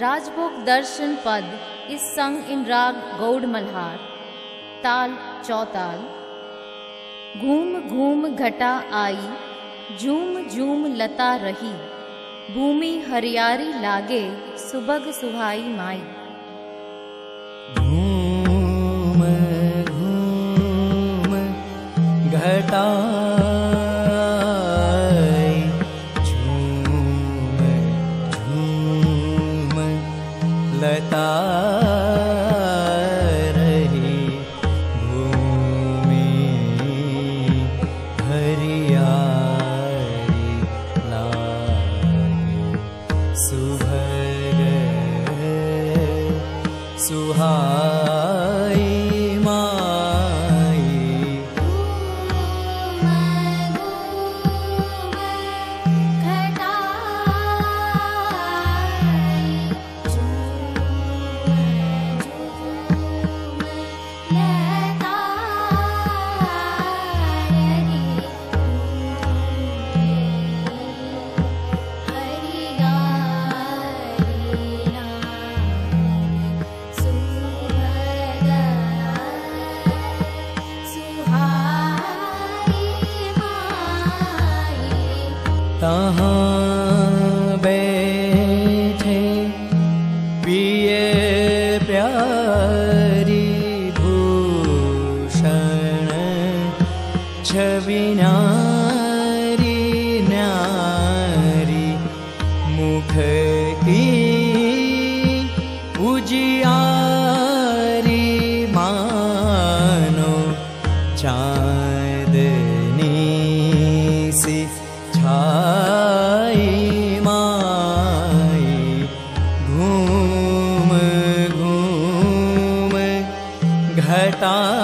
राजभोग दर्शन पद, इस संग इन राग गौड़ मल्हार ताल, चौताल। घूम घूम घटा आई झूम झूम लता रही। भूमि हरियारी लागे, सुबग सुहाई माई। घूम घूम, घटा सुहाई तहाँ बैठे पिए प्यारी भूषण छवि ता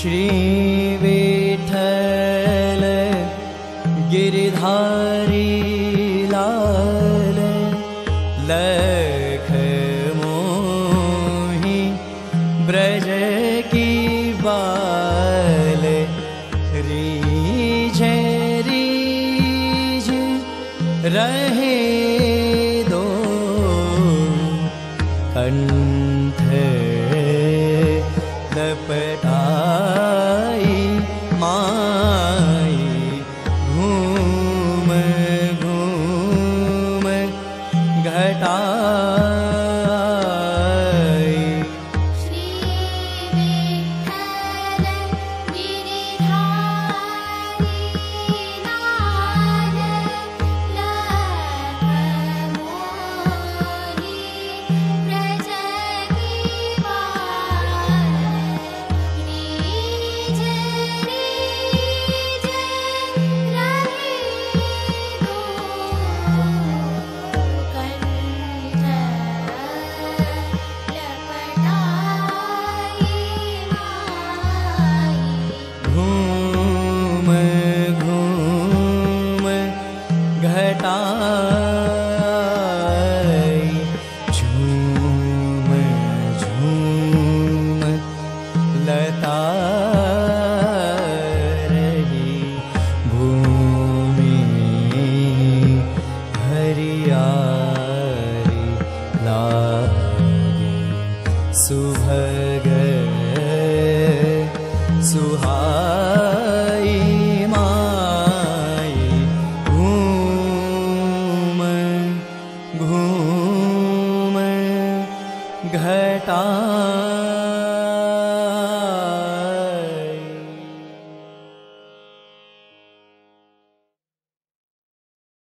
श्री विठल गिरिधारी लाल लख मोहि ब्रज की बाल रीझ रीझ रहे दो Ah सुभग सुहाई माई घूम घूम घटा